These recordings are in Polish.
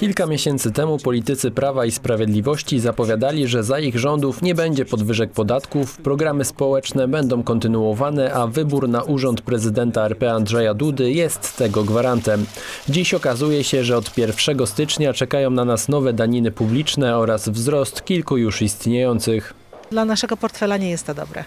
Kilka miesięcy temu politycy Prawa i Sprawiedliwości zapowiadali, że za ich rządów nie będzie podwyżek podatków, programy społeczne będą kontynuowane, a wybór na urząd prezydenta RP Andrzeja Dudy jest tego gwarantem. Dziś okazuje się, że od 1 stycznia czekają na nas nowe daniny publiczne oraz wzrost kilku już istniejących. Dla naszego portfela nie jest to dobre.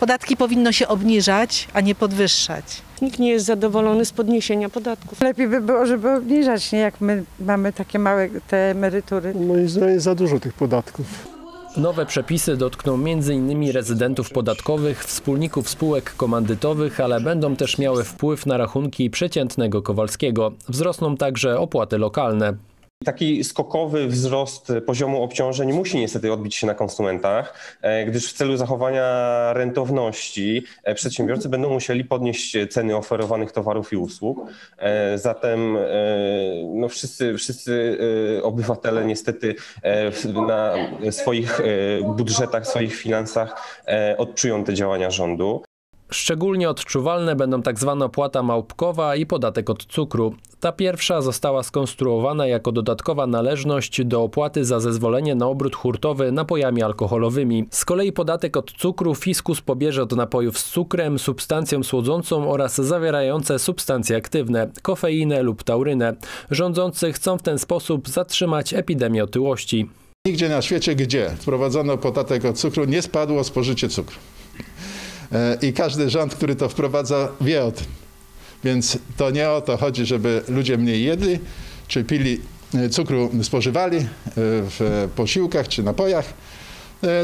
Podatki powinno się obniżać, a nie podwyższać. Nikt nie jest zadowolony z podniesienia podatków. Lepiej by było, żeby obniżać, nie jak my mamy takie małe te emerytury. Moim zdaniem za dużo tych podatków. Nowe przepisy dotkną m.in. rezydentów podatkowych, wspólników spółek komandytowych, ale będą też miały wpływ na rachunki przeciętnego Kowalskiego. Wzrosną także opłaty lokalne. Taki skokowy wzrost poziomu obciążeń musi niestety odbić się na konsumentach, e, gdyż w celu zachowania rentowności e, przedsiębiorcy będą musieli podnieść ceny oferowanych towarów i usług. E, Zatem no wszyscy, wszyscy obywatele niestety na swoich budżetach, swoich finansach odczują te działania rządu. Szczególnie odczuwalne będą tzw. Tak opłata małpkowa i podatek od cukru. Ta pierwsza została skonstruowana jako dodatkowa należność do opłaty za zezwolenie na obrót hurtowy napojami alkoholowymi. Z kolei podatek od cukru fiskus pobierze od napojów z cukrem, substancją słodzącą oraz zawierające substancje aktywne, kofeinę lub taurynę. Rządzący chcą w ten sposób zatrzymać epidemię otyłości. Nigdzie na świecie, gdzie wprowadzono podatek od cukru, nie spadło spożycie cukru. E, I każdy rząd, który to wprowadza, wie o tym. Więc to nie o to chodzi, żeby ludzie mniej jedli, czy pili e, cukru, spożywali e, w posiłkach czy napojach,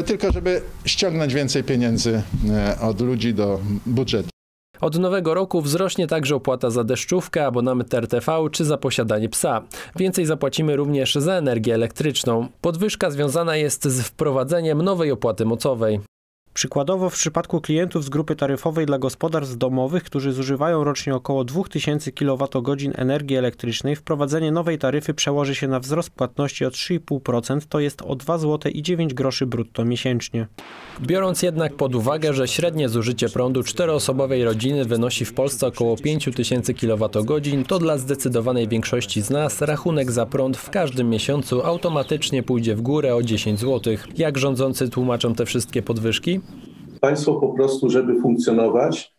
tylko żeby ściągnąć więcej pieniędzy od ludzi do budżetu. Od nowego roku wzrośnie także opłata za deszczówkę, abonament RTV czy za posiadanie psa. Więcej zapłacimy również za energię elektryczną. Podwyżka związana jest z wprowadzeniem nowej opłaty mocowej. Przykładowo w przypadku klientów z grupy taryfowej dla gospodarstw domowych, którzy zużywają rocznie około 2000 kWh energii elektrycznej, wprowadzenie nowej taryfy przełoży się na wzrost płatności o 3,5%, to jest o 2 zł i 9 groszy brutto miesięcznie. Biorąc jednak pod uwagę, że średnie zużycie prądu czteroosobowej rodziny wynosi w Polsce około 5000 kWh, to dla zdecydowanej większości z nas rachunek za prąd w każdym miesiącu automatycznie pójdzie w górę o 10 zł. Jak rządzący tłumaczą te wszystkie podwyżki? Państwo po prostu, żeby funkcjonować,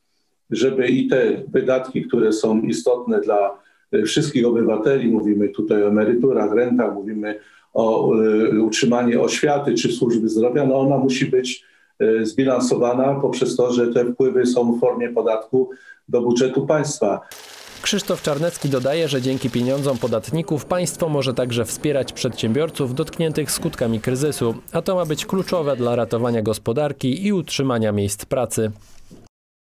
żeby i te wydatki, które są istotne dla e, wszystkich obywateli, mówimy tutaj o emeryturach, rentach, mówimy o y, utrzymaniu oświaty czy służby zdrowia, no ona musi być y, zbilansowana poprzez to, że te wpływy są w formie podatku do budżetu państwa. Krzysztof Czarnecki dodaje, że dzięki pieniądzom podatników państwo może także wspierać przedsiębiorców dotkniętych skutkami kryzysu, a to ma być kluczowe dla ratowania gospodarki i utrzymania miejsc pracy.